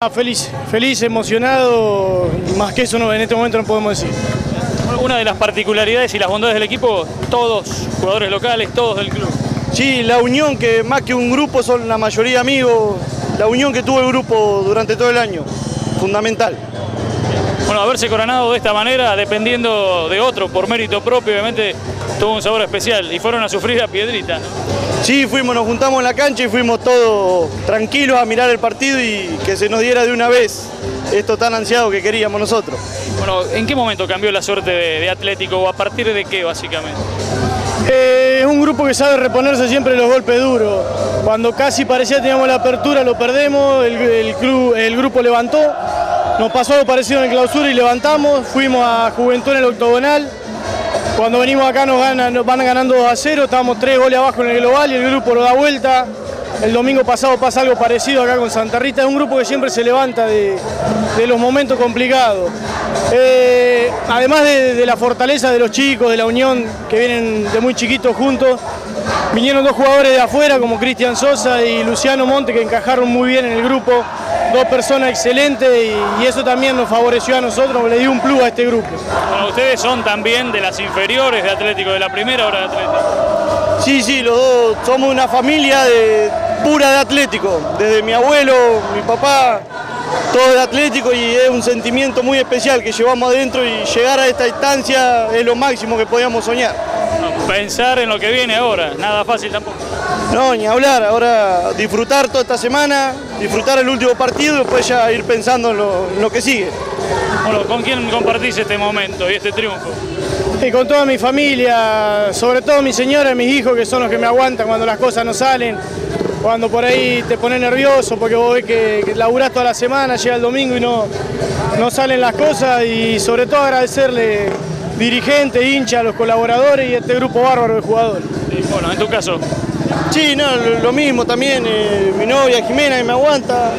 Ah, Feliz, feliz, emocionado, más que eso no, en este momento no podemos decir. Una de las particularidades y las bondades del equipo, todos jugadores locales, todos del club. Sí, la unión que más que un grupo son la mayoría amigos, la unión que tuvo el grupo durante todo el año, fundamental. Bueno, haberse coronado de esta manera, dependiendo de otro, por mérito propio, obviamente tuvo un sabor especial y fueron a sufrir a piedrita. Sí, fuimos, nos juntamos en la cancha y fuimos todos tranquilos a mirar el partido y que se nos diera de una vez esto tan ansiado que queríamos nosotros. Bueno, ¿en qué momento cambió la suerte de, de Atlético o a partir de qué básicamente? Eh, es un grupo que sabe reponerse siempre los golpes duros. Cuando casi parecía que teníamos la apertura, lo perdemos, el, el club, el grupo levantó. Nos pasó algo parecido en clausura y levantamos. Fuimos a Juventud en el octogonal. Cuando venimos acá nos, van ganando 2 a 0, estábamos tres goles abajo en el global y el grupo lo da vuelta. El domingo pasado pasa algo parecido acá con Santa Rita. Es un grupo que siempre se levanta de, de los momentos complicados. Eh, además de, de, la fortaleza de los chicos, de la unión que vienen de muy chiquitos juntos, vinieron dos jugadores de afuera como Cristian Sosa y Luciano Monte que encajaron muy bien en el grupo. Dos personas excelentes y, y eso también nos favoreció a nosotros, le dio un plus a este grupo. Bueno, ustedes son también de las inferiores de Atlético, de la primera hora de Atlético. Sí, sí, los dos somos una familia de, pura de Atlético, desde mi abuelo, mi papá, todo de Atlético y es un sentimiento muy especial que llevamos adentro y llegar a esta instancia es lo máximo que podíamos soñar. Pensar en lo que viene ahora, nada fácil tampoco. No, ni hablar, ahora disfrutar toda esta semana, disfrutar el último partido y después ya ir pensando en lo, en lo que sigue. Bueno, ¿con quién compartís este momento y este triunfo? Y con toda mi familia, sobre todo mi señora y mis hijos que son los que me aguantan cuando las cosas no salen, cuando por ahí te pones nervioso porque vos ves que, que laburás toda la semana, llega el domingo y no, no salen las cosas y sobre todo agradecerle dirigente, hincha, a los colaboradores y este grupo bárbaro de jugadores. Y bueno, en tu caso. Sí, no, lo, lo mismo también, eh, mi novia Jimena que me aguanta,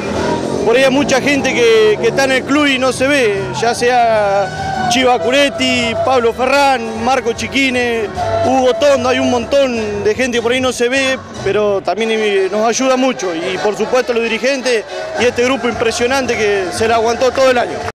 por ahí hay mucha gente que, que, está en el club y no se ve, ya sea Chiva Curetti, Pablo Ferrán, Marco Chiquine, Hugo Tondo, hay un montón de gente que por ahí no se ve, pero también nos ayuda mucho y por supuesto los dirigentes y este grupo impresionante que se la aguantó todo el año.